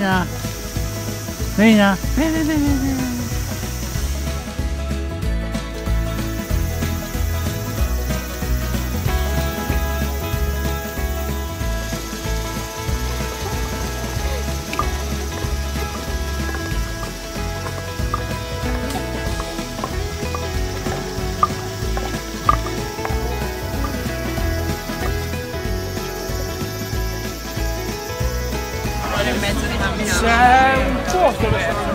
いな。いいな。mezzo di camminare. C'è un posto adesso.